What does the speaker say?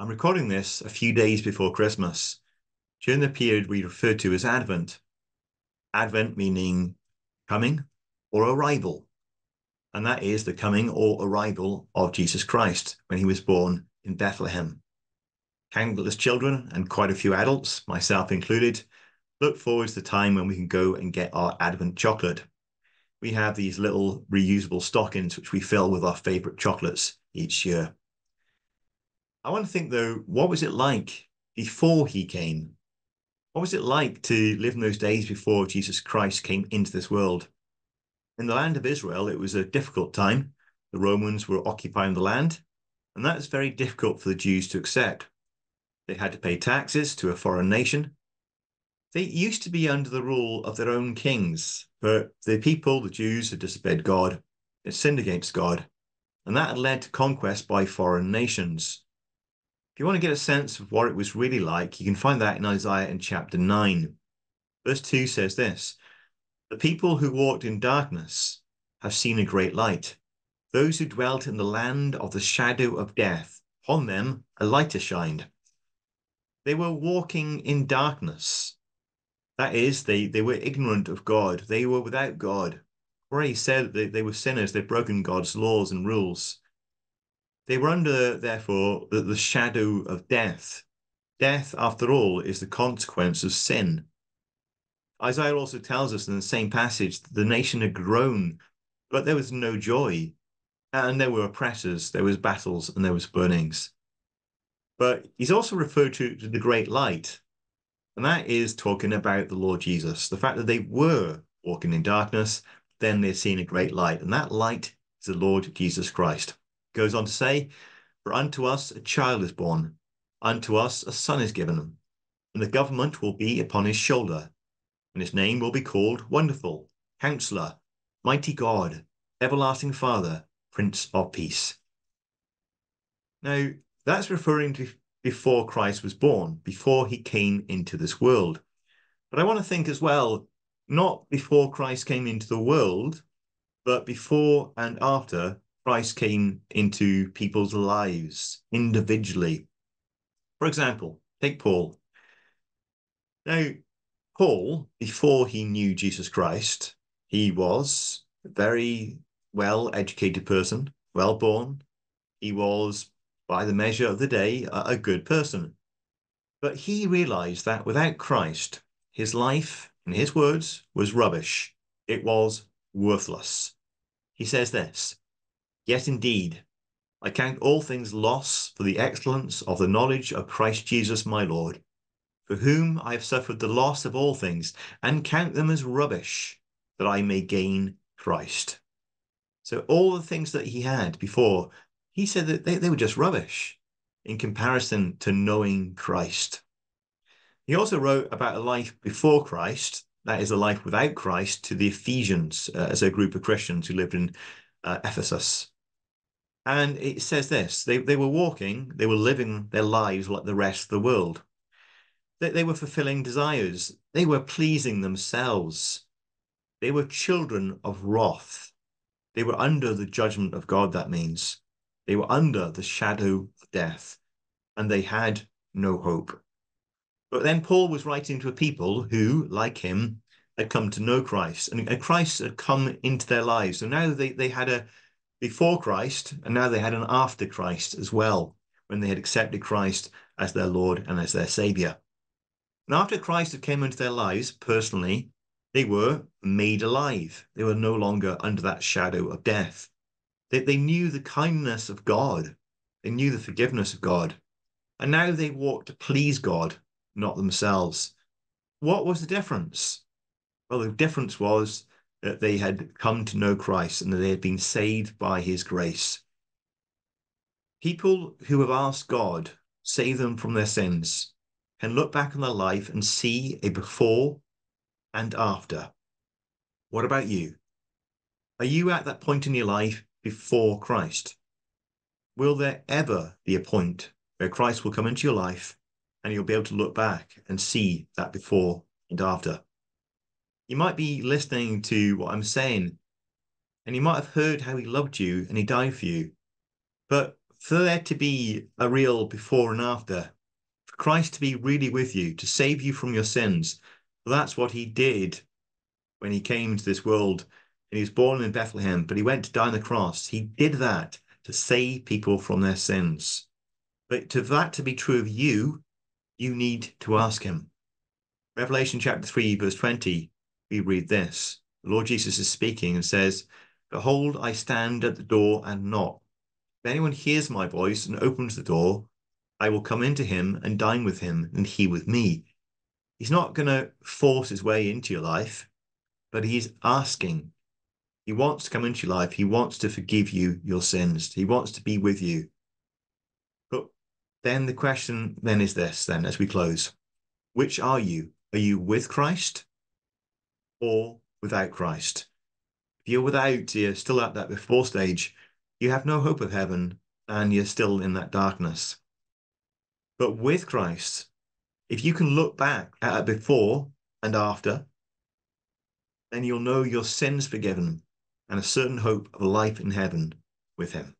I'm recording this a few days before Christmas, during the period we refer to as Advent. Advent meaning coming or arrival. And that is the coming or arrival of Jesus Christ when he was born in Bethlehem. Countless children and quite a few adults, myself included, look forward to the time when we can go and get our Advent chocolate. We have these little reusable stockings which we fill with our favorite chocolates each year. I want to think though, what was it like before he came? What was it like to live in those days before Jesus Christ came into this world? In the land of Israel, it was a difficult time. The Romans were occupying the land, and that was very difficult for the Jews to accept. They had to pay taxes to a foreign nation. They used to be under the rule of their own kings, but the people, the Jews, had disobeyed God, had sinned against God, and that had led to conquest by foreign nations you want to get a sense of what it was really like, you can find that in Isaiah in chapter 9. Verse 2 says this The people who walked in darkness have seen a great light. Those who dwelt in the land of the shadow of death, on them a light has shined. They were walking in darkness. That is, they, they were ignorant of God. They were without God. Already said they, they were sinners. They'd broken God's laws and rules. They were under, therefore, the, the shadow of death. Death, after all, is the consequence of sin. Isaiah also tells us in the same passage that the nation had grown, but there was no joy. And there were oppressors, there was battles, and there was burnings. But he's also referred to, to the great light, and that is talking about the Lord Jesus. The fact that they were walking in darkness, then they're seeing a great light, and that light is the Lord Jesus Christ. Goes on to say, For unto us a child is born, unto us a son is given, and the government will be upon his shoulder, and his name will be called Wonderful, Counselor, Mighty God, Everlasting Father, Prince of Peace. Now, that's referring to before Christ was born, before he came into this world. But I want to think as well, not before Christ came into the world, but before and after Christ came into people's lives individually. For example, take Paul. Now, Paul, before he knew Jesus Christ, he was a very well educated person, well born. He was, by the measure of the day, a, good person. But he realized that without Christ, his life, in his words, was rubbish. It was worthless. He says this Yet indeed, I count all things loss for the excellence of the knowledge of Christ Jesus my Lord, for whom I have suffered the loss of all things, and count them as rubbish, that I may gain Christ. So all the things that he had before, he said that they, they were just rubbish in comparison to knowing Christ. He also wrote about a life before Christ, that is a life without Christ, to the Ephesians uh, as a group of Christians who lived in uh, Ephesus. And it says this they, they were walking, they were living their lives like the rest of the world. They, they were fulfilling desires, they were pleasing themselves. They were children of wrath. They were under the judgment of God, that means. They were under the shadow of death, and they had no hope. But then Paul was writing to a people who, like him, had come to know Christ, and Christ had come into their lives. So now they, they had a, before Christ, and now they had an after Christ as well, when they had accepted Christ as their Lord and as their Savior. And after Christ had come into their lives personally, they were made alive. They were no longer under that shadow of death. They, they knew the kindness of God. They knew the forgiveness of God. And now they walked to please God, not themselves. What was the difference? Well, the difference was that they had come to know Christ and that they had been saved by his grace. People who have asked God save them from their sins can look back on their life and see a before and after. What about you? Are you at that point in your life before Christ? Will there ever be a point where Christ will come into your life and you'll be able to look back and see that before and after? You might be listening to what I'm saying, and you might have heard how he loved you and he died for you. But for there to be a real before and after, for Christ to be really with you, to save you from your sins, that's what he did when he came to this world. And he was born in Bethlehem, but he went to die on the cross. He did that to save people from their sins. But to that to be true of you, you need to ask him. Revelation chapter 3, verse 20, we read this. The Lord Jesus is speaking and says, Behold, I stand at the door and knock. If anyone hears my voice and opens the door, I will come into him and dine with him, and he with me. He's not going to force his way into your life, but he's asking. He wants to come into your life. He wants to forgive you your sins. He wants to be with you. But then the question then is this, then, as we close. Which are you? Are you with Christ or without Christ? If you're without, you're still at that before stage, you have no hope of heaven and you're still in that darkness. But with Christ, if you can look back at before and after, then you'll know your sins forgiven and a certain hope of life in heaven with him.